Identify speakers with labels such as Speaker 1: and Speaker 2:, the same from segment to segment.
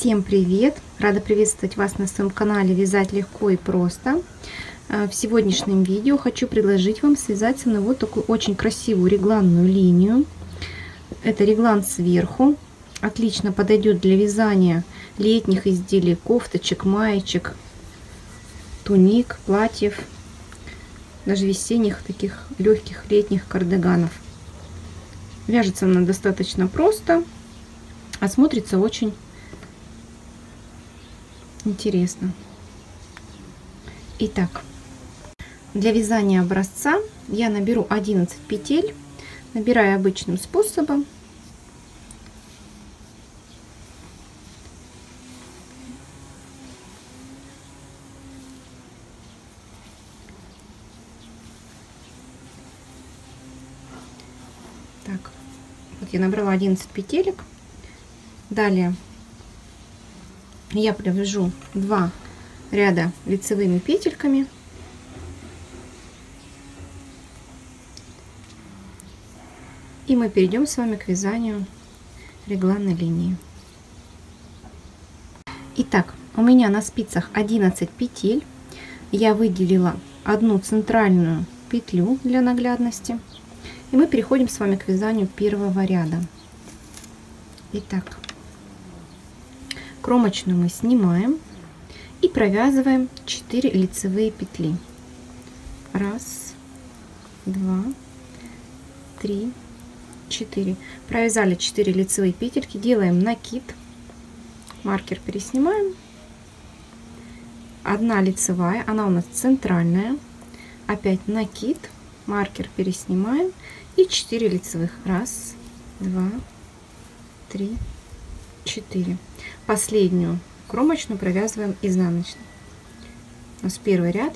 Speaker 1: Всем привет! Рада приветствовать вас на своем канале «Вязать легко и просто». Э, в сегодняшнем видео хочу предложить вам связать со мной вот такую очень красивую регланную линию. Это реглан сверху. Отлично подойдет для вязания летних изделий, кофточек, маечек, туник, платьев, даже весенних таких легких летних кардиганов. Вяжется она достаточно просто, а смотрится очень интересно. Итак, для вязания образца я наберу 11 петель, набираю обычным способом. Так, вот я набрала 11 петелек. Далее я провяжу два ряда лицевыми петельками. И мы перейдем с вами к вязанию регланной линии. Итак, у меня на спицах 11 петель. Я выделила одну центральную петлю для наглядности. И мы переходим с вами к вязанию первого ряда. Итак, кромочную мы снимаем и провязываем 4 лицевые петли. Раз, два, три, четыре. Провязали 4 лицевые петельки, делаем накид, маркер переснимаем. Одна лицевая, она у нас центральная. Опять накид, маркер переснимаем и 4 лицевых. Раз, два, три, 4 последнюю кромочную провязываем изнаночной у нас первый ряд.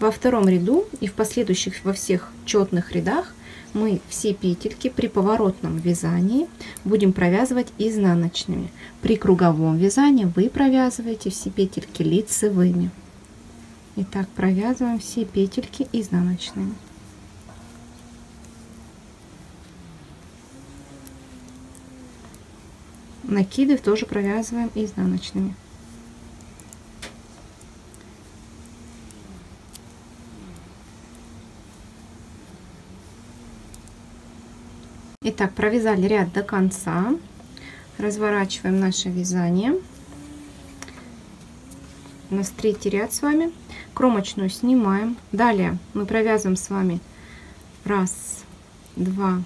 Speaker 1: Во втором ряду и в последующих во всех четных рядах мы все петельки при поворотном вязании будем провязывать изнаночными. При круговом вязании вы провязываете все петельки лицевыми. Итак, провязываем все петельки изнаночными накиды тоже провязываем изнаночными. Итак, провязали ряд до конца. Разворачиваем наше вязание. У нас третий ряд с вами. Кромочную снимаем. Далее мы провязываем с вами раз, два,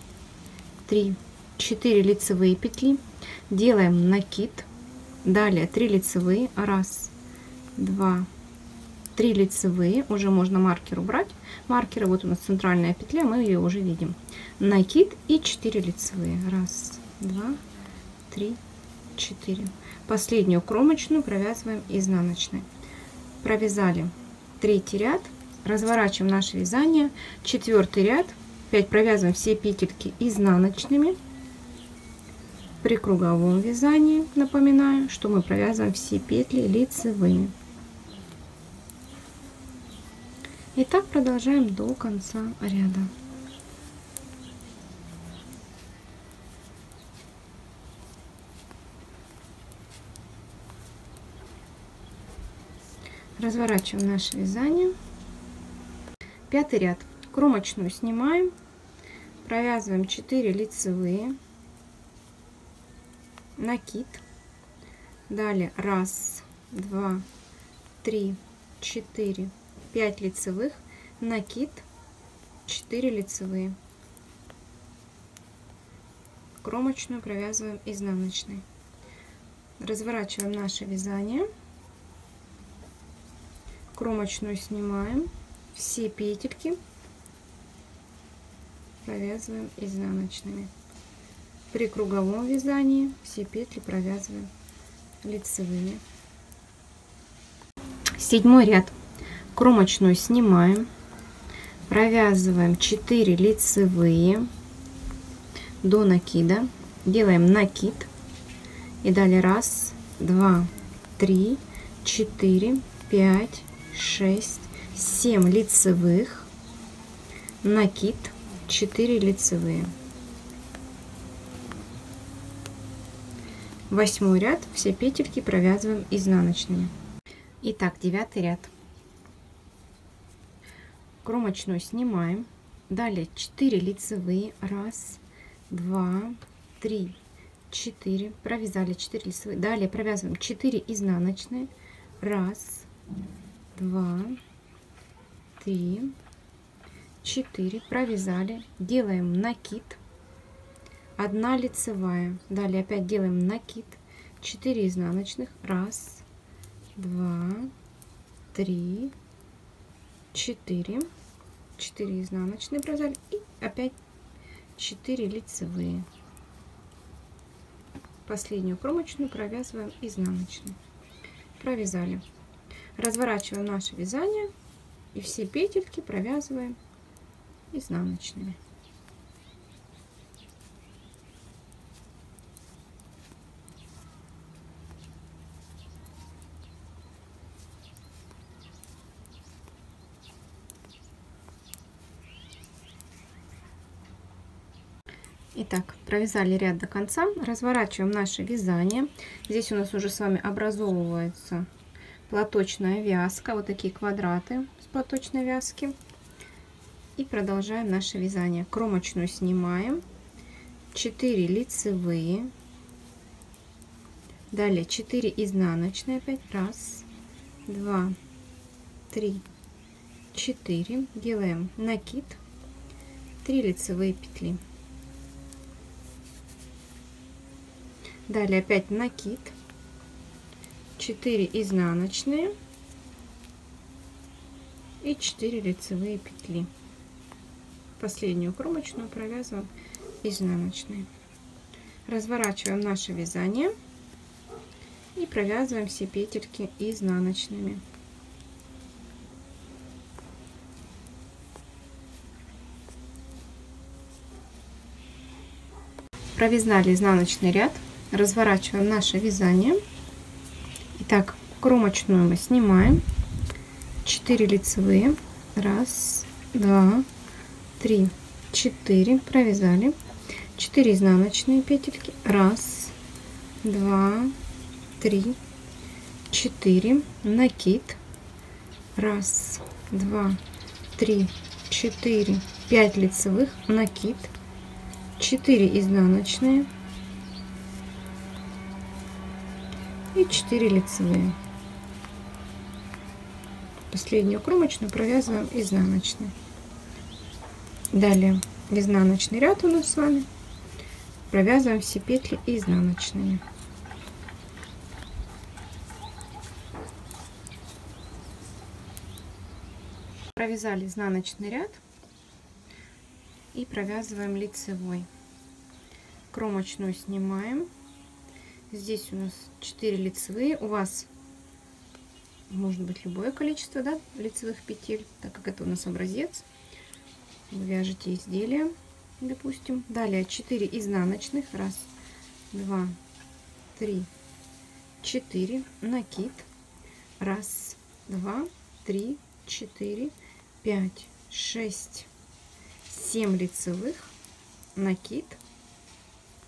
Speaker 1: три, четыре лицевые петли делаем накид. Далее 3 лицевые. Раз два три лицевые. Уже можно маркер убрать. Маркеры вот у нас центральная петля мы ее уже видим. Накид и 4 лицевые. Раз два три четыре. Последнюю кромочную провязываем изнаночной. Провязали третий ряд. Разворачиваем наше вязание. Четвертый ряд. 5 провязываем все петельки изнаночными при круговом вязании напоминаю, что мы провязываем все петли лицевыми. И так продолжаем до конца ряда. Разворачиваем наше вязание. Пятый ряд. Кромочную снимаем. Провязываем 4 лицевые накид. Далее раз, два, три, четыре, пять лицевых, накид, 4 лицевые. Кромочную провязываем изнаночной. Разворачиваем наше вязание. Кромочную снимаем. Все петельки провязываем изнаночными. При круговом вязании все петли провязываем лицевыми. Седьмой ряд. Кромочную снимаем. Провязываем 4 лицевые до накида. Делаем накид. И далее раз, два, три, четыре, пять, шесть, семь лицевых. Накид, 4 лицевые. Восьмой ряд все петельки провязываем изнаночными. Итак, девятый ряд. Кромочную снимаем. Далее 4 лицевые. Раз, два, три, четыре. Провязали 4 лицевые. Далее провязываем 4 изнаночные. Раз, два, три, четыре. Провязали. Делаем накид. Одна лицевая. Далее опять делаем накид. 4 изнаночных. Раз, два, три, четыре. 4 изнаночные провязали и опять 4 лицевые. Последнюю кромочную провязываем изнаночной. Провязали. Разворачиваем наше вязание и все петельки провязываем изнаночными. Итак, провязали ряд до конца, разворачиваем наше вязание. Здесь у нас уже с вами образовывается платочная вязка, вот такие квадраты с платочной вязки. И продолжаем наше вязание. Кромочную снимаем, 4 лицевые, далее 4 изнаночные опять, раз, два, три, четыре, делаем накид, 3 лицевые петли. Далее опять накид. 4 изнаночные и 4 лицевые петли. Последнюю кромочную провязываем изнаночные. Разворачиваем наше вязание и провязываем все петельки изнаночными. Провязали изнаночный ряд разворачиваем наше вязание. Итак, кромочную мы снимаем. 4 лицевые. Раз, два, три, четыре. Провязали. 4 изнаночные петельки. Раз, два, три, четыре. Накид. Раз, два, три, четыре, пять лицевых. Накид. 4 изнаночные и 4 лицевые. Последнюю кромочную провязываем изнаночной. Далее изнаночный ряд у нас с вами. Провязываем все петли изнаночными. Провязали изнаночный ряд и провязываем лицевой. Кромочную снимаем Здесь у нас 4 лицевые. У вас может быть любое количество да, лицевых петель, так как это у нас образец. Вы вяжете изделие, допустим. Далее 4 изнаночных. Раз, два, три, четыре. Накид. Раз, два, три, четыре, пять, шесть, семь лицевых. Накид.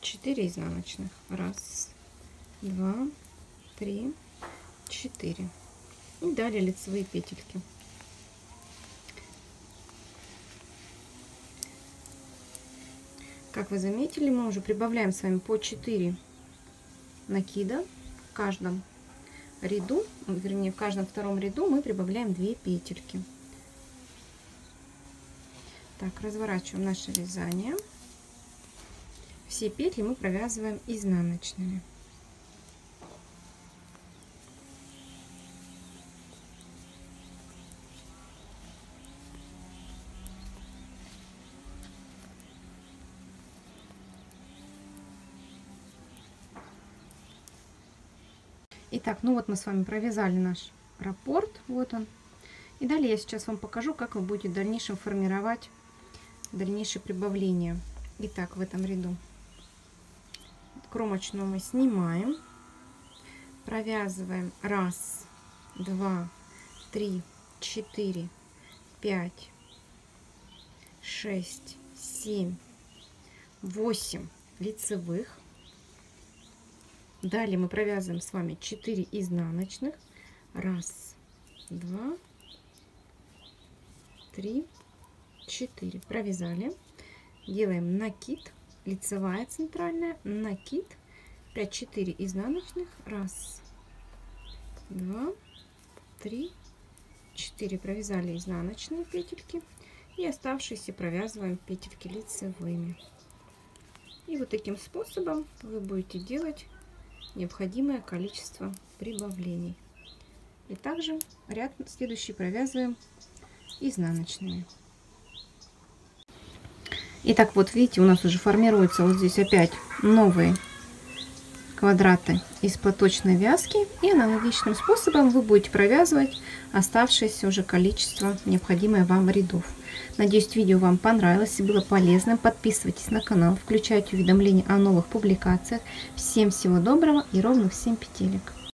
Speaker 1: 4 изнаночных. Раз, два, три, четыре. И далее лицевые петельки. Как вы заметили, мы уже прибавляем с вами по 4 накида в каждом ряду, вернее в каждом втором ряду мы прибавляем 2 петельки. Так, разворачиваем наше вязание. Все петли мы провязываем изнаночными. Итак, ну вот мы с вами провязали наш раппорт. Вот он. И далее я сейчас вам покажу, как вы будете в дальнейшем формировать дальнейшее прибавление. Итак, в этом ряду кромочную мы снимаем, провязываем раз, два, три, четыре, пять, шесть, семь, восемь лицевых Далее мы провязываем с вами 4 изнаночных. Раз, два, три, четыре. Провязали. Делаем накид. Лицевая центральная. Накид. 5-4 изнаночных. Раз, два, три, четыре. Провязали изнаночные петельки. И оставшиеся провязываем петельки лицевыми. И вот таким способом вы будете делать необходимое количество прибавлений. И также ряд следующий провязываем изнаночными. Итак, вот видите, у нас уже формируется вот здесь опять новые квадраты из платочной вязки. И аналогичным способом вы будете провязывать оставшееся уже количество необходимое вам рядов. Надеюсь, видео вам понравилось и было полезным. Подписывайтесь на канал, включайте уведомления о новых публикациях. Всем всего доброго и ровных 7 петелек.